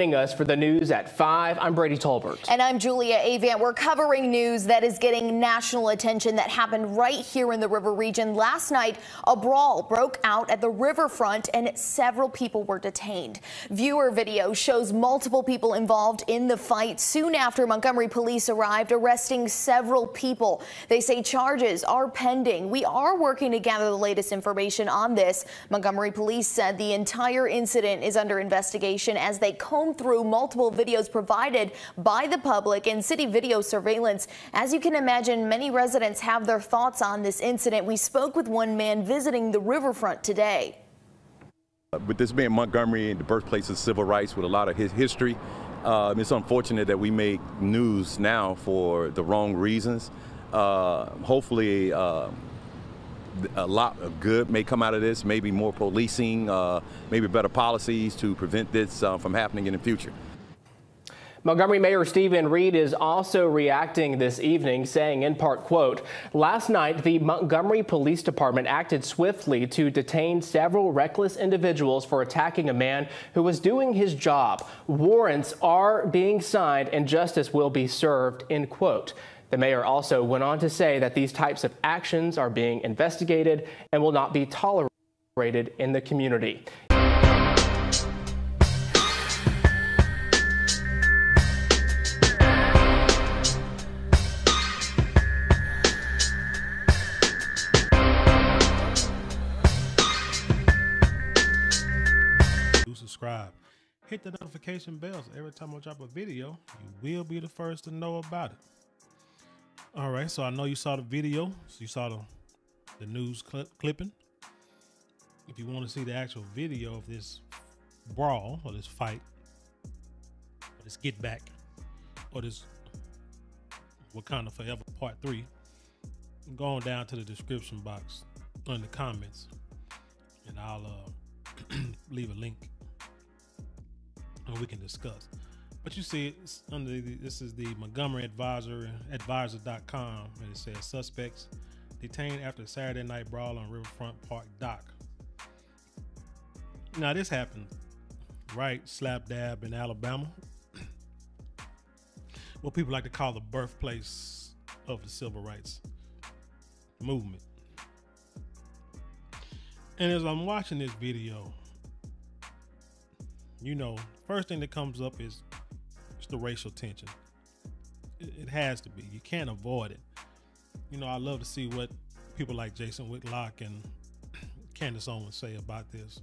Joining us for the news at 5, I'm Brady Tolbert. And I'm Julia Avant. We're covering news that is getting national attention that happened right here in the river region. Last night, a brawl broke out at the riverfront and several people were detained. Viewer video shows multiple people involved in the fight soon after Montgomery police arrived, arresting several people. They say charges are pending. We are working to gather the latest information on this. Montgomery police said the entire incident is under investigation as they comb through multiple videos provided by the public and city video surveillance. As you can imagine, many residents have their thoughts on this incident. We spoke with one man visiting the riverfront today. With this being Montgomery and the birthplace of civil rights with a lot of his history, uh, it's unfortunate that we make news now for the wrong reasons. Uh, hopefully, uh, a lot of good may come out of this, maybe more policing, uh, maybe better policies to prevent this uh, from happening in the future. Montgomery Mayor Steven Reed is also reacting this evening, saying in part, quote, last night the Montgomery Police Department acted swiftly to detain several reckless individuals for attacking a man who was doing his job. Warrants are being signed and justice will be served, end quote. The mayor also went on to say that these types of actions are being investigated and will not be tolerated in the community. subscribe hit the notification bells every time I drop a video. You will be the first to know about it. All right, so I know you saw the video. So you saw the the news clip, clipping. If you want to see the actual video of this brawl or this fight, or this get back, or this Wakanda Forever Part Three, go on down to the description box in the comments, and I'll uh, leave a link, and we can discuss. But you see, it's under the, this is the Montgomery Advisor Advisor.com, and it says suspects detained after Saturday night brawl on Riverfront Park dock. Now this happened right slap dab in Alabama, what people like to call the birthplace of the civil rights movement. And as I'm watching this video, you know, first thing that comes up is the racial tension. It, it has to be. You can't avoid it. You know, I love to see what people like Jason Whitlock and Candace Owens say about this.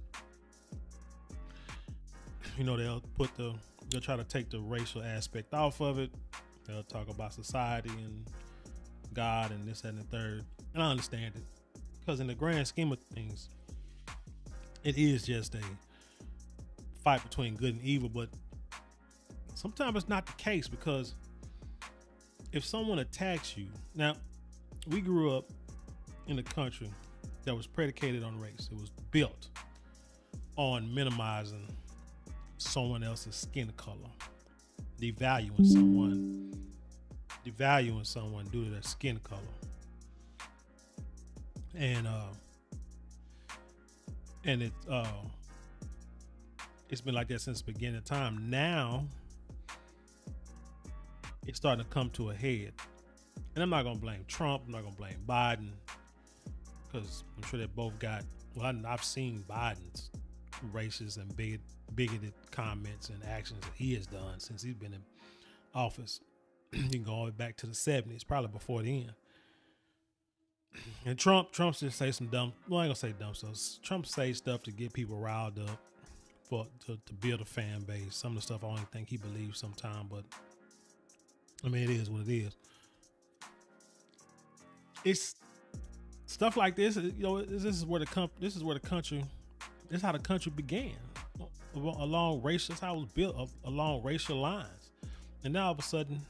You know, they'll put the they'll try to take the racial aspect off of it. They'll talk about society and God and this and the third. And I understand it. Because in the grand scheme of things, it is just a fight between good and evil, but Sometimes it's not the case because if someone attacks you, now we grew up in a country that was predicated on race. It was built on minimizing someone else's skin color, devaluing someone, devaluing someone due to their skin color. And uh and it uh it's been like that since the beginning of time. Now it's starting to come to a head. And I'm not going to blame Trump. I'm not going to blame Biden because I'm sure they both got, well, I've seen Biden's racist and bigot, bigoted comments and actions that he has done since he's been in office. you can go all the way back to the 70s, probably before then. And Trump, Trump just say some dumb. Well, I ain't gonna say dumb stuff. Trump say stuff to get people riled up for to, to build a fan base. Some of the stuff I don't think he believes sometimes, but I mean, it is what it is. It's stuff like this. You know, this is where the comp- This is where the country. This is how the country began along racial. That's how it was built along racial lines. And now all of a sudden,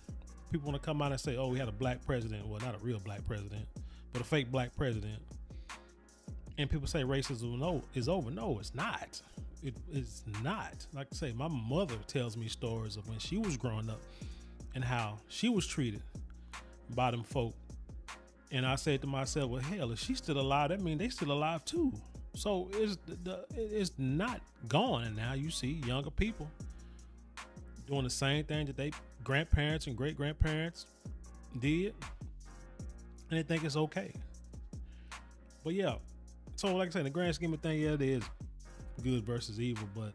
people want to come out and say, "Oh, we had a black president." Well, not a real black president, but a fake black president. And people say racism no is over. No, it's not. It is not. Like I say, my mother tells me stories of when she was growing up and how she was treated by them folk. And I said to myself, well, hell, if she's still alive, that means they still alive too. So it's the, it's not gone. And now you see younger people doing the same thing that they grandparents and great grandparents did, and they think it's okay. But yeah, so like I said, the grand scheme of things, yeah, it is good versus evil, but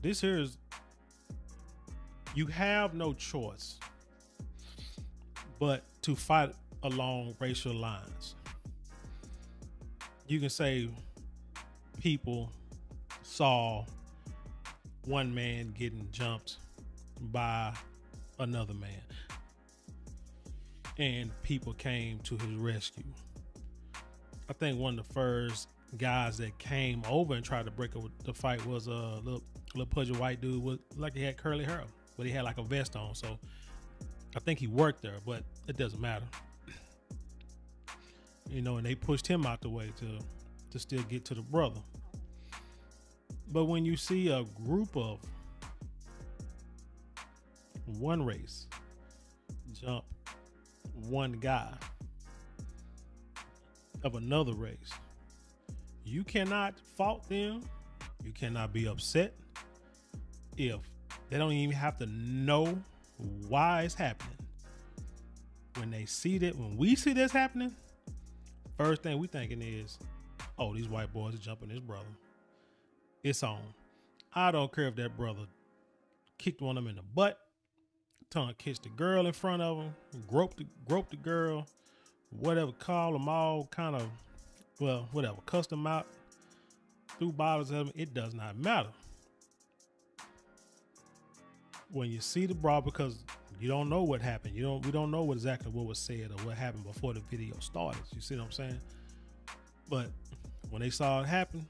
this here is you have no choice but to fight along racial lines. You can say people saw one man getting jumped by another man and people came to his rescue. I think one of the first guys that came over and tried to break up the fight was a little, little pudgy white dude with like he had curly hair, but he had like a vest on. So I think he worked there, but it doesn't matter. You know, and they pushed him out the way to to still get to the brother. But when you see a group of one race jump one guy of another race, you cannot fault them. You cannot be upset if they don't even have to know why it's happening. When they see that, when we see this happening, first thing we thinking is, oh, these white boys are jumping this brother. It's on. I don't care if that brother kicked one of them in the butt, tongue kissed the girl in front of him, groped the, groped the girl, whatever, call them all kind of, well, whatever, cussed them out, threw bottles at them. It does not matter. When you see the brawl because you don't know what happened, you don't, we don't know what exactly what was said or what happened before the video started. You see what I'm saying? But when they saw it happen,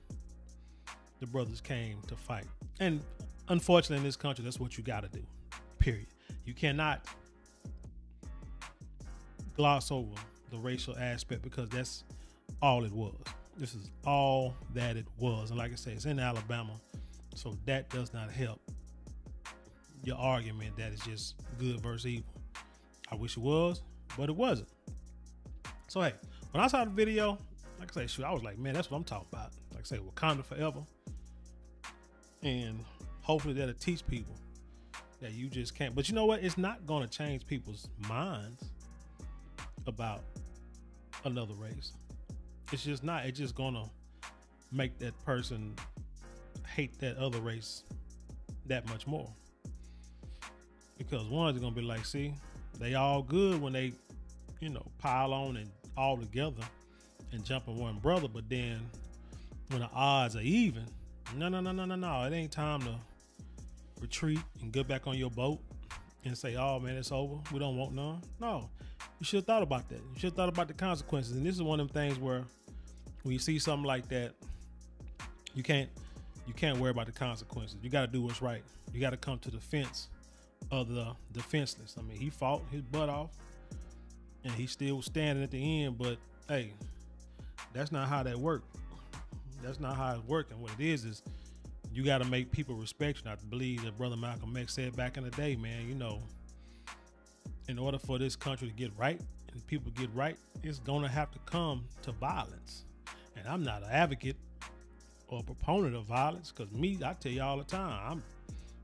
the brothers came to fight. And unfortunately, in this country, that's what you got to do. Period. You cannot gloss over the racial aspect because that's all it was. This is all that it was. And like I said, it's in Alabama. So that does not help your argument that it's just good versus evil. I wish it was, but it wasn't. So hey, when I saw the video, like I say, shoot, I was like, man, that's what I'm talking about. Like I say, Wakanda forever. And hopefully that'll teach people that you just can't. But you know what? It's not going to change people's minds about another race. It's just not. It's just going to make that person hate that other race that much more. Because one's to be like, see, they all good when they, you know, pile on and all together and jump in one brother. But then when the odds are even, no, no, no, no, no, no. It ain't time to retreat and get back on your boat and say, oh man, it's over. We don't want none. No, you should have thought about that. You should have thought about the consequences. And this is one of them things where when you see something like that, you can't you can't worry about the consequences. You got to do what's right. You got to come to the defense of the defenseless. I mean, he fought his butt off, and he still standing at the end. But hey, that's not how that worked. That's not how it's working. What it is is you got to make people respect you. To believe that Brother Malcolm X said back in the day, man. You know, in order for this country to get right and people get right, it's gonna have to come to violence. And I'm not an advocate or a proponent of violence, because me, I tell you all the time, I'm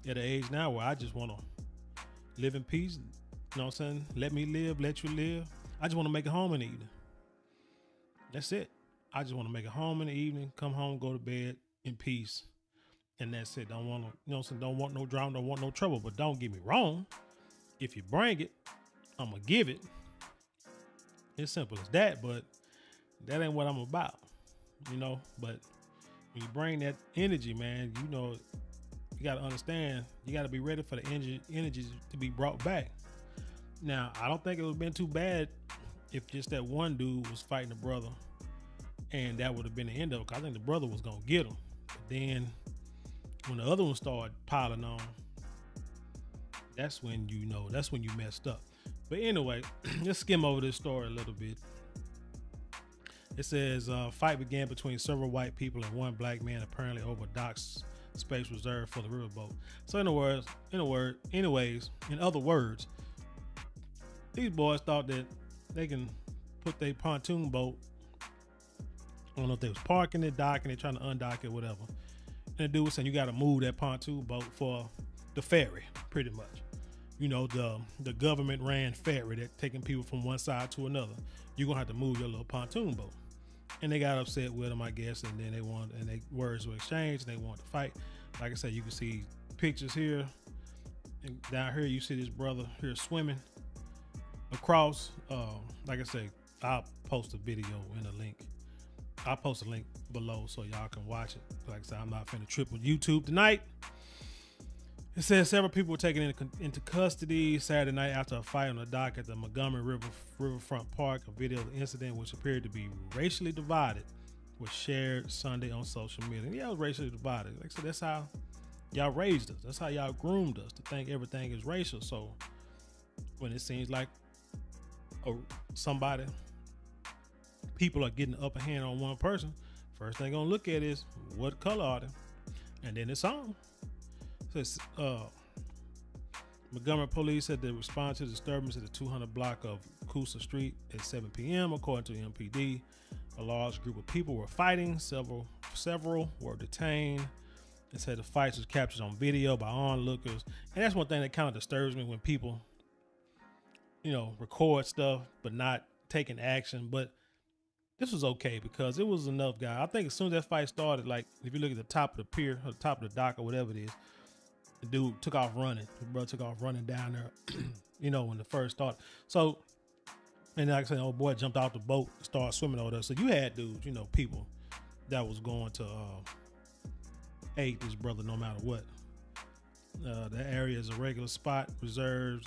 at an age now where I just want to live in peace. You know what I'm saying? Let me live, let you live. I just want to make it home in the evening. That's it. I just want to make it home in the evening, come home, go to bed in peace, and that's it. Don't want to, you know, I'm saying, don't want no drama, don't want no trouble. But don't get me wrong. If you bring it, I'm gonna give it. It's simple as that. But that ain't what I'm about, you know. But when you bring that energy, man, you know, you got to understand. You got to be ready for the energy, to be brought back. Now, I don't think it would have been too bad if just that one dude was fighting the brother, and that would have been the end of it. Cause I think the brother was gonna get him. But then when the other one started piling on, that's when you know that's when you messed up. But anyway, let's skim over this story a little bit. It says uh, fight began between several white people and one black man apparently over docks space reserved for the riverboat. So in other words, in a word, anyways, in other words, these boys thought that they can put their pontoon boat. I don't know if they was parking it, docking it, trying to undock it, whatever. And the dude was saying you got to move that pontoon boat for the ferry, pretty much. You know, the the government ran ferry that taking people from one side to another. You're gonna have to move your little pontoon boat. And they got upset with him, I guess, and then they want and they words were exchanged and they want to fight. Like I said, you can see pictures here. And down here you see this brother here swimming across. Uh, like I say, I'll post a video in a link. I'll post a link below so y'all can watch it. Like I said, I'm not finna trip with YouTube tonight. It says several people were taken into, custody Saturday night after a fight on the dock at the Montgomery River Riverfront Park. A video of the incident, which appeared to be racially divided, was shared Sunday on social media. And yeah, it was racially divided. Like I said, that's how y'all raised us. That's how y'all groomed us to think everything is racial. So when it seems like a, somebody, people are getting the upper hand on one person, first thing gonna look at is what color are they, and then it's on. Says uh, Montgomery police said they responded to disturbance at the 200 block of Coosa Street at 7 p.m. According to MPD, a large group of people were fighting. Several several were detained. They said the fights was captured on video by onlookers, and that's one thing that kind of disturbs me when people, you know, record stuff but not taking action. But this was okay because it was enough guy. I think as soon as that fight started, like if you look at the top of the pier or the top of the dock or whatever it is, the dude took off running. The brother took off running down there, you know, when the first started. So, and like I said, old boy jumped off the boat, started swimming over there. So you had dudes, you know, people that was going to uh, aid this brother no matter what. Uh, the area is a regular spot reserved.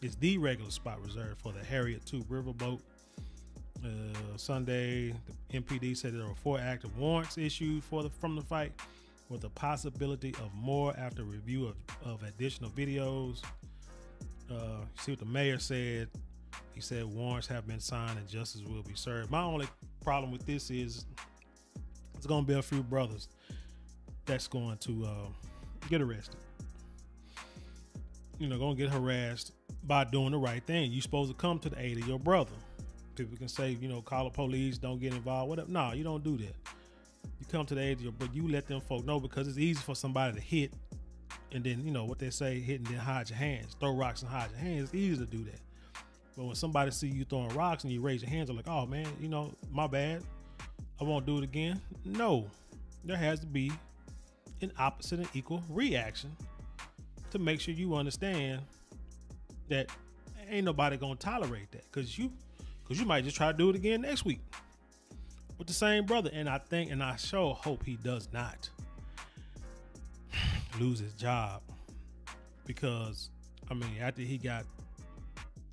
It's the regular spot reserved for the Harriott 2 riverboat. Uh, Sunday, the MPD said there were four active warrants issued for the from the fight with the possibility of more after review of, of additional videos. Uh, see what the mayor said. He said warrants have been signed and justice will be served. My only problem with this is it's going to be a few brothers that's going to uh, get arrested. You know, going to get harassed by doing the right thing. You're supposed to come to the aid of your brother. People can say, you know, call the police, don't get involved, whatever. No, you don't do that you come to the age but you let them folk know because it's easy for somebody to hit and then, you know, what they say, hit and then hide your hands, throw rocks and hide your hands. It's easy to do that. But when somebody see you throwing rocks and you raise your hands, they're like, oh man, you know, my bad. I won't do it again. No, there has to be an opposite and equal reaction to make sure you understand that ain't nobody gonna tolerate that because you because you might just try to do it again next week with the same brother. And I think, and I sure hope he does not lose his job because, I mean, after he got,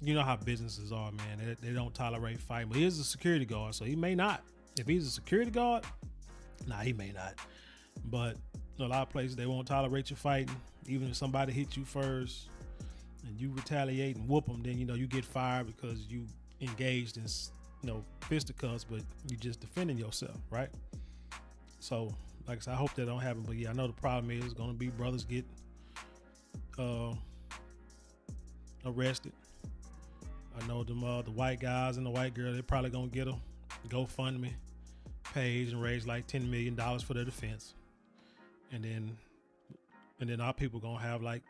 you know how businesses are, man. They, they don't tolerate fighting. But he is a security guard, so he may not. If he's a security guard, nah, he may not. But a lot of places they won't tolerate you fighting, even if somebody hits you first and you retaliate and whoop them, then you know you get fired because you engaged in you know, fisticuffs, but you're just defending yourself, right? So, like I said, I hope that don't happen. But yeah, I know the problem is going to be brothers get uh, arrested. I know them uh, the white guys and the white girl. They're probably gonna get a GoFundMe page and raise like ten million dollars for their defense, and then and then our people gonna have like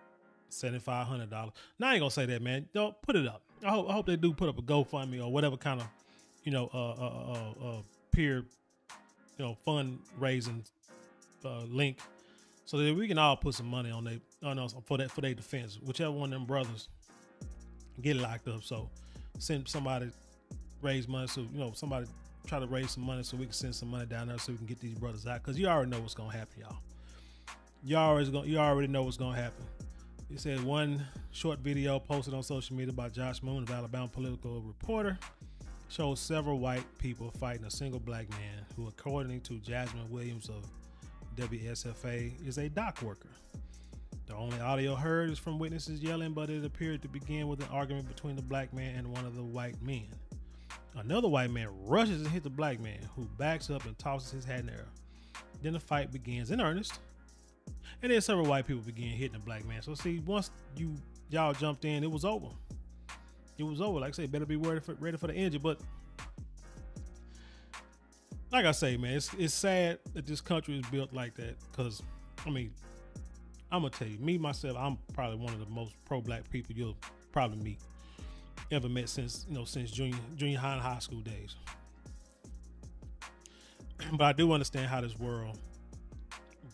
seventy five hundred dollars. Now I ain't gonna say that, man. Don't put it up. I hope, I hope they do put up a GoFundMe or whatever kind of you know, uh, uh, uh, uh peer, you know, fundraising uh, link, so that we can all put some money on they on us for that for their defense. Whichever one of them brothers get locked up, so send somebody raise money. So you know, somebody try to raise some money so we can send some money down there so we can get these brothers out. Cause you already know what's gonna happen, y'all. You already going you already know what's gonna happen. He said one short video posted on social media by Josh Moon, of Alabama political reporter, shows several white people fighting a single black man who, according to Jasmine Williams of WSFA, is a dock worker. The only audio heard is from witnesses yelling, but it appeared to begin with an argument between the black man and one of the white men. Another white man rushes and hits the black man, who backs up and tosses his hat in the air. Then the fight begins in earnest, and then several white people begin hitting the black man. So see, once you y'all jumped in, it was over it was over. Like I say, better be ready for, ready for the injury. But like I say, man, it's it's sad that this country is built like that. Cause I mean, I'm gonna tell you, me myself, I'm probably one of the most pro-black people you'll probably meet ever met since you know since junior junior high and high school days. but I do understand how this world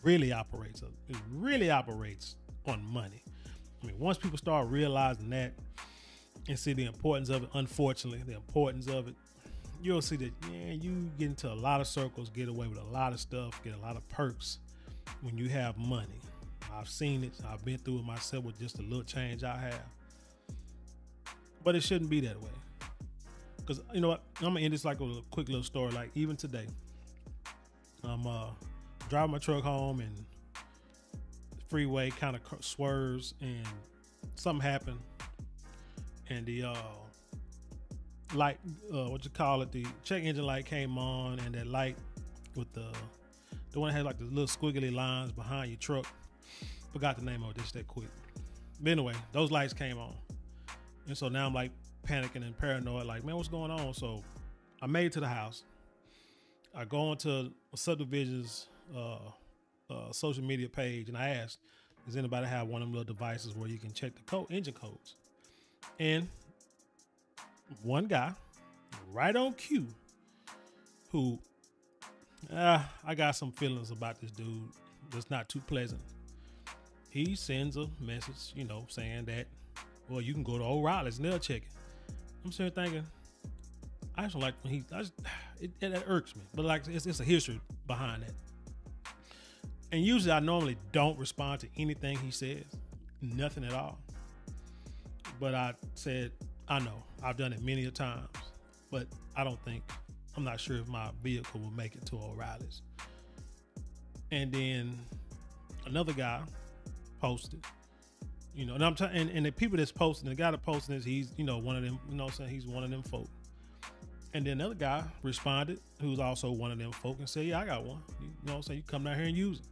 really operates. Uh, it really operates on money. I mean, once people start realizing that and see the importance of it, unfortunately, the importance of it, you'll see that yeah, you get into a lot of circles, get away with a lot of stuff, get a lot of perks when you have money. I've seen it. I've been through it myself with just a little change I have. But it shouldn't be that way. Cause you know what? I'm gonna end this like a quick little story. Like even today, I'm uh driving my truck home and freeway kind of swerves and something happened and the uh light uh what you call it the check engine light came on and that light with the the one that had like the little squiggly lines behind your truck. Forgot the name of it just that quick. But anyway those lights came on. And so now i'm like panicking and paranoid like man what's going on? So i made it to the house. I go into subdivisions uh, uh, social media page and i asked does anybody have one of them little devices where you can check the code engine codes and one guy right on cue who uh, I got some feelings about this dude that's not too pleasant. He sends a message, you know, saying that, well, you can go to O'Reilly's and they'll check it. I'm sitting thinking, I just like when he, I just, it, it, irks me, but like it's, it's a history behind that. And usually I normally don't respond to anything he says, nothing at all. But I said, I know I've done it many a times, but I don't think I'm not sure if my vehicle will make it to O'Reilly's. And then another guy posted, you know, and I'm telling, and, and the people that's posting, the guy that posting is he's, you know, one of them, you know, I'm saying he's one of them folk. And then another guy responded, who's also one of them folk, and said, "Yeah, I got one. You know, I'm saying you come down here and use it."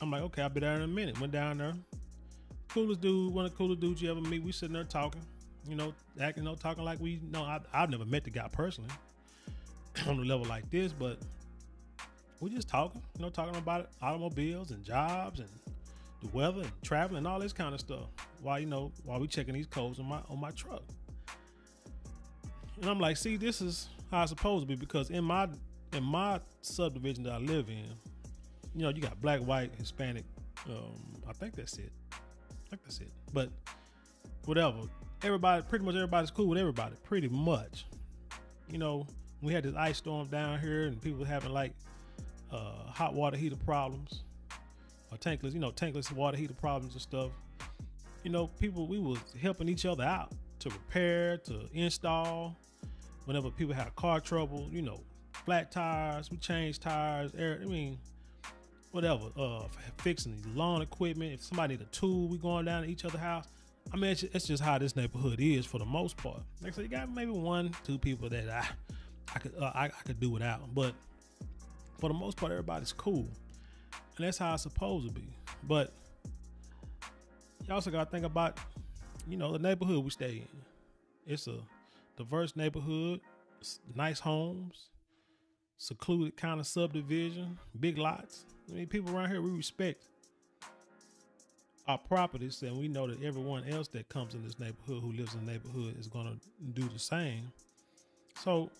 I'm like, "Okay, I'll be there in a minute." Went down there, coolest dude, one of the coolest dudes you ever meet. We sitting there talking, you know, acting, you know, talking like we know. I, I've never met the guy personally on a level like this, but we just talking, you know, talking about automobiles and jobs and the weather and traveling and all this kind of stuff. While you know, while we checking these codes on my on my truck, and I'm like, see, this is how it's supposed to be because in my in my subdivision that I live in, you know, you got black, white, Hispanic. Um, I think that's it. I think that's it. But whatever. Everybody, pretty much everybody's cool with everybody. Pretty much. You know, we had this ice storm down here and people having like uh, hot water heater problems or tankless, you know, tankless water heater problems and stuff. You know, people, we was helping each other out to repair, to install. Whenever people had car trouble, you know, flat tires, we changed tires. Air, I mean, whatever. Uh, fixing the lawn equipment. If somebody need a tool, we going down to each other house. I mean, it's just, it's just how this neighborhood is for the most part. Like I said, you got maybe one, two people that I, I could, uh, I, I could do without. But for the most part, everybody's cool, and that's how it's supposed to be. But you also got to think about, you know, the neighborhood we stay in. It's a diverse neighborhood, nice homes, secluded kind of subdivision, big lots. I mean, people around here we respect our properties, and we know that everyone else that comes in this neighborhood who lives in the neighborhood is going to do the same. So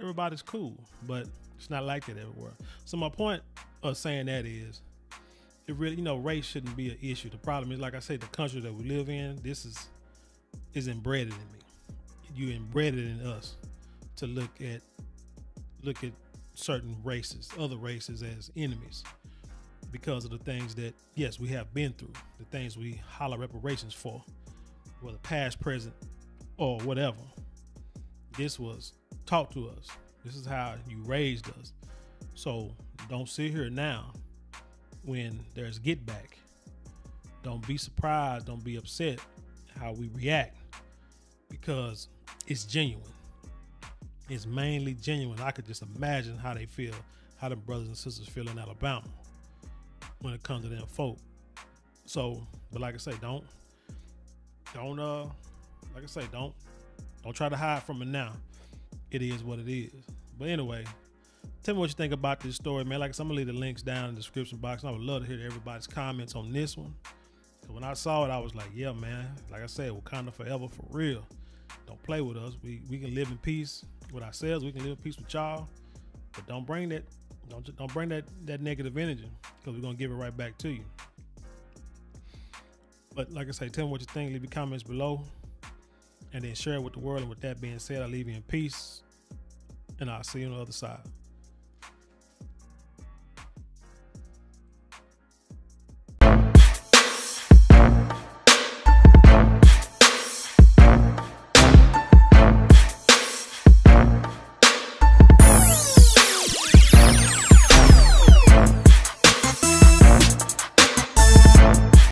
everybody's cool, but it's not like that everywhere. So my point of saying that is, it really, you know, race shouldn't be an issue. The problem is, like I said, the country that we live in, this is is embedded in me. You embedded in us to look at look at certain races, other races as enemies because of the things that, yes, we have been through, the things we holler reparations for, whether past, present, or whatever. This was taught to us. This is how you raised us. So don't sit here now when there's get back. Don't be surprised, don't be upset how we react because it's genuine. It's mainly genuine. I could just imagine how they feel, how the brothers and sisters feel in Alabama when it comes to them folk. So, but like I say, don't, don't, uh, like I say, don't, don't try to hide from it now. It is what it is. But anyway, Tell me what you think about this story, man. Like I said, I'm gonna leave the links down in the description box. And I would love to hear everybody's comments on this one. Cause when I saw it, I was like, yeah, man. Like I said, Wakanda forever for real. Don't play with us. We we can live in peace with ourselves. We can live in peace with y'all. But don't bring that don't don't bring that that negative energy because we're gonna give it right back to you. But like I say, tell me what you think. Leave your comments below, and then share it with the world. And with that being said, I leave you in peace, and I'll see you on the other side.